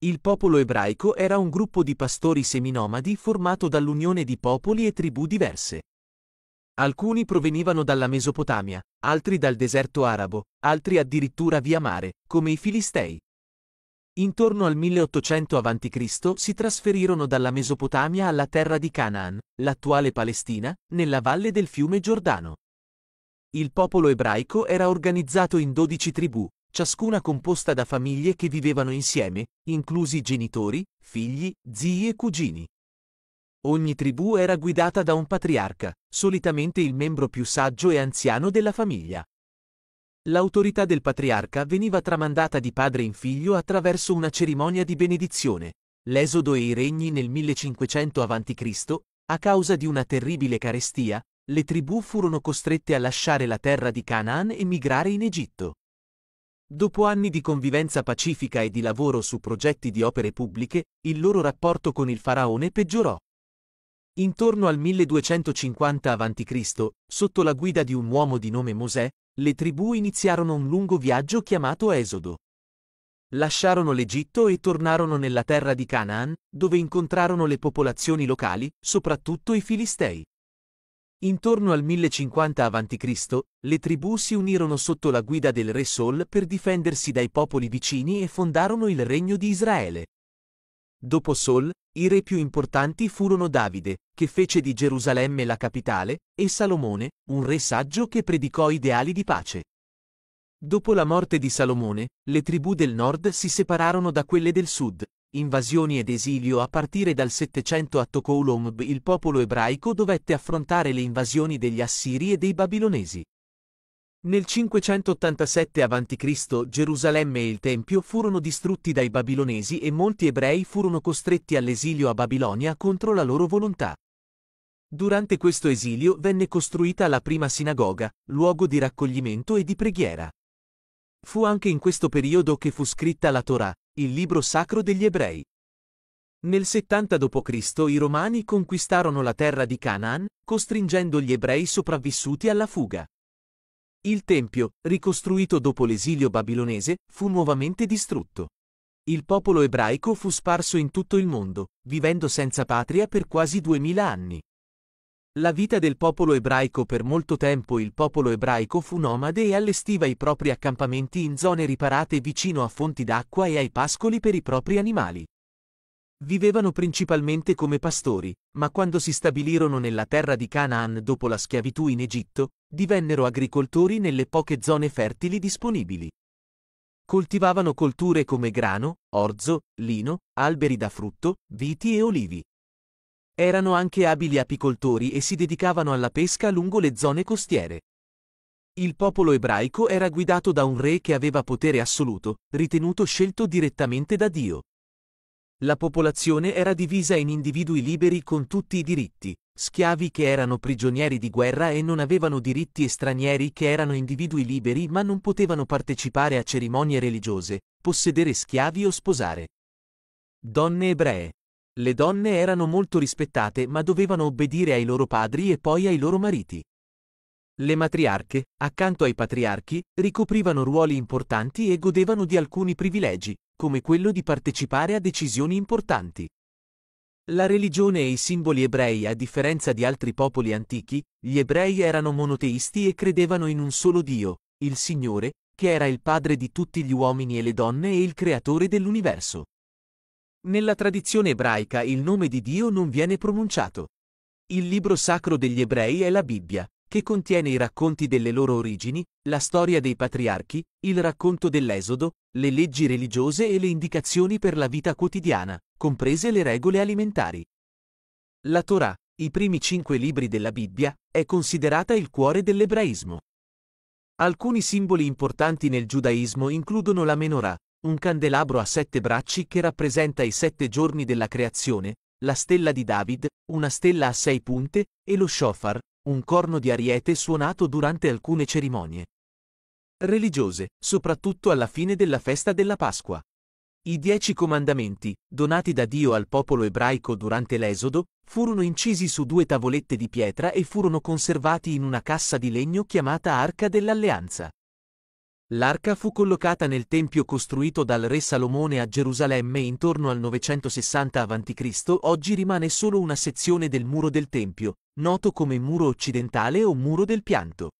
Il popolo ebraico era un gruppo di pastori seminomadi formato dall'unione di popoli e tribù diverse. Alcuni provenivano dalla Mesopotamia, altri dal deserto arabo, altri addirittura via mare, come i Filistei. Intorno al 1800 a.C. si trasferirono dalla Mesopotamia alla terra di Canaan, l'attuale Palestina, nella valle del fiume Giordano. Il popolo ebraico era organizzato in dodici tribù, ciascuna composta da famiglie che vivevano insieme, inclusi genitori, figli, zii e cugini. Ogni tribù era guidata da un patriarca, solitamente il membro più saggio e anziano della famiglia. L'autorità del patriarca veniva tramandata di padre in figlio attraverso una cerimonia di benedizione. L'esodo e i regni nel 1500 a.C., a causa di una terribile carestia, le tribù furono costrette a lasciare la terra di Canaan e migrare in Egitto. Dopo anni di convivenza pacifica e di lavoro su progetti di opere pubbliche, il loro rapporto con il faraone peggiorò. Intorno al 1250 a.C., sotto la guida di un uomo di nome Mosè, le tribù iniziarono un lungo viaggio chiamato Esodo. Lasciarono l'Egitto e tornarono nella terra di Canaan, dove incontrarono le popolazioni locali, soprattutto i Filistei. Intorno al 1050 a.C., le tribù si unirono sotto la guida del re Sol per difendersi dai popoli vicini e fondarono il regno di Israele. Dopo Sol, i re più importanti furono Davide, che fece di Gerusalemme la capitale, e Salomone, un re saggio che predicò ideali di pace. Dopo la morte di Salomone, le tribù del nord si separarono da quelle del sud, invasioni ed esilio a partire dal 700 a Tokoulomb il popolo ebraico dovette affrontare le invasioni degli Assiri e dei Babilonesi. Nel 587 a.C. Gerusalemme e il Tempio furono distrutti dai Babilonesi e molti ebrei furono costretti all'esilio a Babilonia contro la loro volontà. Durante questo esilio venne costruita la prima sinagoga, luogo di raccoglimento e di preghiera. Fu anche in questo periodo che fu scritta la Torah, il libro sacro degli ebrei. Nel 70 d.C. i Romani conquistarono la terra di Canaan, costringendo gli ebrei sopravvissuti alla fuga. Il Tempio, ricostruito dopo l'esilio babilonese, fu nuovamente distrutto. Il popolo ebraico fu sparso in tutto il mondo, vivendo senza patria per quasi duemila anni. La vita del popolo ebraico per molto tempo il popolo ebraico fu nomade e allestiva i propri accampamenti in zone riparate vicino a fonti d'acqua e ai pascoli per i propri animali. Vivevano principalmente come pastori, ma quando si stabilirono nella terra di Canaan dopo la schiavitù in Egitto, divennero agricoltori nelle poche zone fertili disponibili. Coltivavano colture come grano, orzo, lino, alberi da frutto, viti e olivi. Erano anche abili apicoltori e si dedicavano alla pesca lungo le zone costiere. Il popolo ebraico era guidato da un re che aveva potere assoluto, ritenuto scelto direttamente da Dio. La popolazione era divisa in individui liberi con tutti i diritti, schiavi che erano prigionieri di guerra e non avevano diritti e stranieri che erano individui liberi ma non potevano partecipare a cerimonie religiose, possedere schiavi o sposare. Donne ebree. Le donne erano molto rispettate ma dovevano obbedire ai loro padri e poi ai loro mariti. Le matriarche, accanto ai patriarchi, ricoprivano ruoli importanti e godevano di alcuni privilegi, come quello di partecipare a decisioni importanti. La religione e i simboli ebrei, a differenza di altri popoli antichi, gli ebrei erano monoteisti e credevano in un solo Dio, il Signore, che era il padre di tutti gli uomini e le donne e il creatore dell'universo. Nella tradizione ebraica il nome di Dio non viene pronunciato. Il libro sacro degli ebrei è la Bibbia, che contiene i racconti delle loro origini, la storia dei patriarchi, il racconto dell'Esodo, le leggi religiose e le indicazioni per la vita quotidiana, comprese le regole alimentari. La Torah, i primi cinque libri della Bibbia, è considerata il cuore dell'ebraismo. Alcuni simboli importanti nel giudaismo includono la menorah, un candelabro a sette bracci che rappresenta i sette giorni della creazione, la stella di David, una stella a sei punte, e lo shofar, un corno di ariete suonato durante alcune cerimonie religiose, soprattutto alla fine della festa della Pasqua. I dieci comandamenti, donati da Dio al popolo ebraico durante l'Esodo, furono incisi su due tavolette di pietra e furono conservati in una cassa di legno chiamata Arca dell'Alleanza. L'arca fu collocata nel tempio costruito dal re Salomone a Gerusalemme intorno al 960 a.C. Oggi rimane solo una sezione del muro del tempio, noto come muro occidentale o muro del pianto.